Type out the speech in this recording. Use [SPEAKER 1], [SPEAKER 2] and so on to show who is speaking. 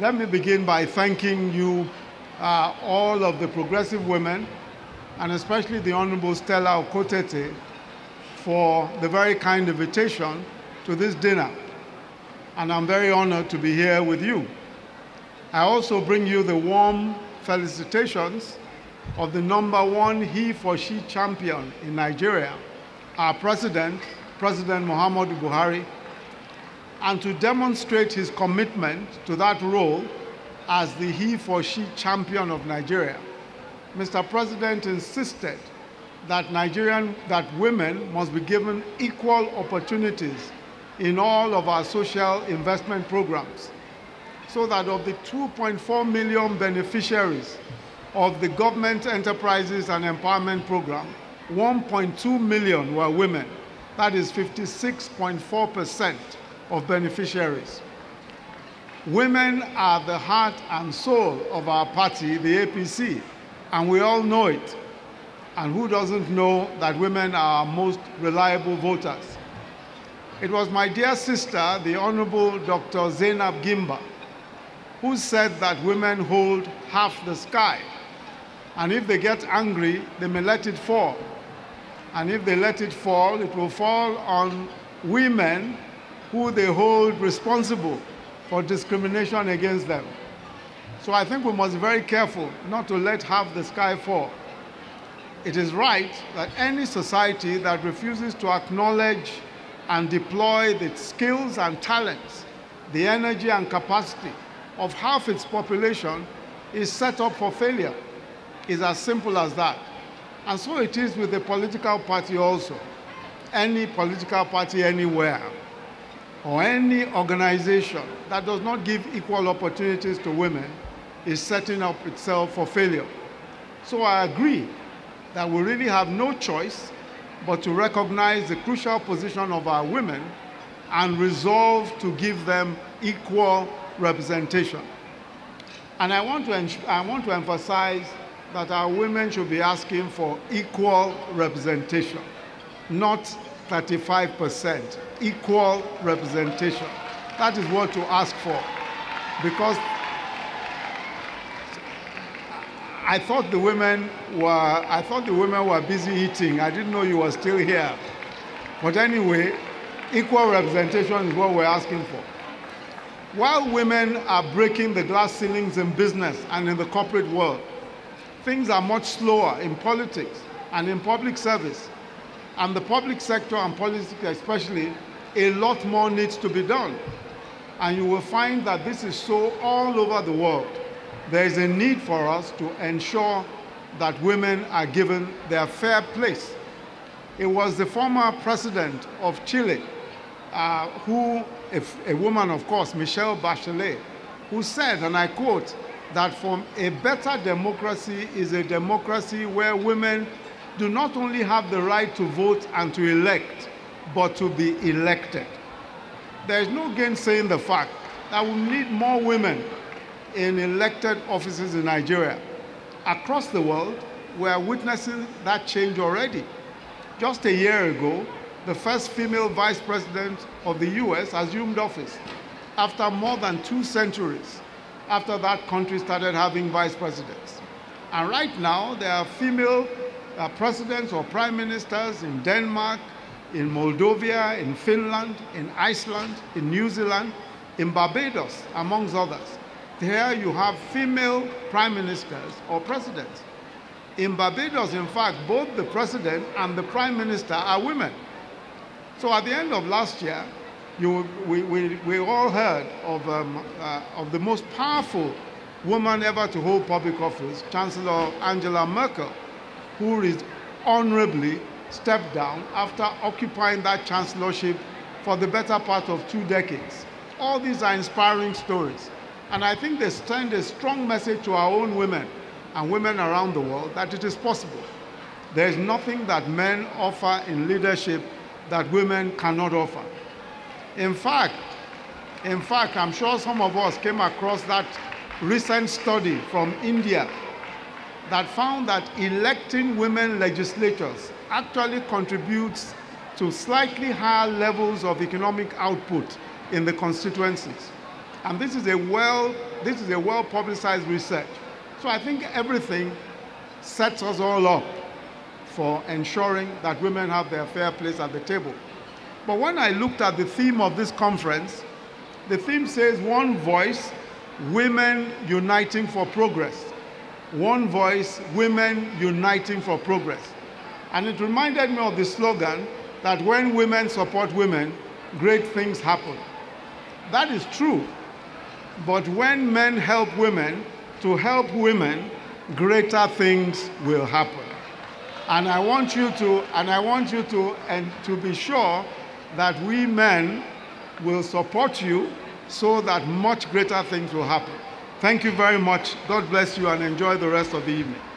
[SPEAKER 1] Let me begin by thanking you, uh, all of the progressive women, and especially the Honorable Stella Okotete, for the very kind invitation to this dinner. And I'm very honored to be here with you. I also bring you the warm felicitations of the number one he for she champion in Nigeria, our president, President Muhammadu Buhari, and to demonstrate his commitment to that role as the he for she champion of Nigeria. Mr. President insisted that Nigerian that women must be given equal opportunities in all of our social investment programs so that of the 2.4 million beneficiaries of the government enterprises and empowerment program, 1.2 million were women. That is 56.4% of beneficiaries. Women are the heart and soul of our party, the APC, and we all know it. And who doesn't know that women are our most reliable voters? It was my dear sister, the Honorable Dr. Zainab Gimba, who said that women hold half the sky. And if they get angry, they may let it fall. And if they let it fall, it will fall on women who they hold responsible for discrimination against them. So I think we must be very careful not to let half the sky fall. It is right that any society that refuses to acknowledge and deploy the skills and talents, the energy and capacity of half its population is set up for failure. It's as simple as that. And so it is with the political party also. Any political party anywhere or any organization that does not give equal opportunities to women is setting up itself for failure. So I agree that we really have no choice but to recognize the crucial position of our women and resolve to give them equal representation. And I want to, I want to emphasize that our women should be asking for equal representation, not 35%, equal representation. That is what to ask for. Because I thought the women were I thought the women were busy eating. I didn't know you were still here. But anyway, equal representation is what we're asking for. While women are breaking the glass ceilings in business and in the corporate world, things are much slower in politics and in public service. And the public sector and politics especially, a lot more needs to be done. And you will find that this is so all over the world. There is a need for us to ensure that women are given their fair place. It was the former president of Chile uh, who, a, a woman, of course, Michelle Bachelet, who said, and I quote, that from a better democracy is a democracy where women do not only have the right to vote and to elect, but to be elected. There is no gainsaying the fact that we need more women in elected offices in Nigeria. Across the world, we are witnessing that change already. Just a year ago, the first female vice president of the US assumed office after more than two centuries after that country started having vice presidents. And right now, there are female presidents or prime ministers in Denmark, in Moldova, in Finland, in Iceland, in New Zealand, in Barbados, amongst others. There you have female prime ministers or presidents. In Barbados, in fact, both the president and the prime minister are women. So at the end of last year, you, we, we, we all heard of, um, uh, of the most powerful woman ever to hold public office, Chancellor Angela Merkel, who is honorably stepped down after occupying that chancellorship for the better part of two decades. All these are inspiring stories. And I think they send a strong message to our own women and women around the world that it is possible. There is nothing that men offer in leadership that women cannot offer. In fact, in fact, I'm sure some of us came across that recent study from India that found that electing women legislators actually contributes to slightly higher levels of economic output in the constituencies. And this is a well, this is a well publicized research. So I think everything sets us all up for ensuring that women have their fair place at the table. But when I looked at the theme of this conference, the theme says one voice, women uniting for progress. One voice, women uniting for progress. And it reminded me of the slogan that when women support women, great things happen. That is true. But when men help women to help women, greater things will happen. And I want you to, and I want you to, and to be sure that we men will support you so that much greater things will happen. Thank you very much. God bless you and enjoy the rest of the evening.